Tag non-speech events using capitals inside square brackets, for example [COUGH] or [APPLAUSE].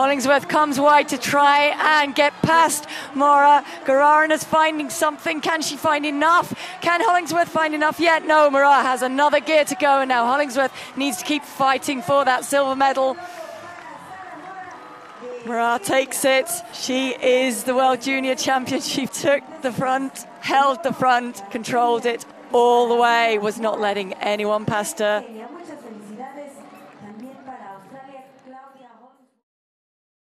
Hollingsworth comes wide to try and get past Moraa. Gararin is finding something. Can she find enough? Can Hollingsworth find enough yet? No, Moraa has another gear to go, and now Hollingsworth needs to keep fighting for that silver medal. Moraa takes it. She is the World Junior Champion. [LAUGHS] She took the front, held the front, controlled it all the way, was not letting anyone past her.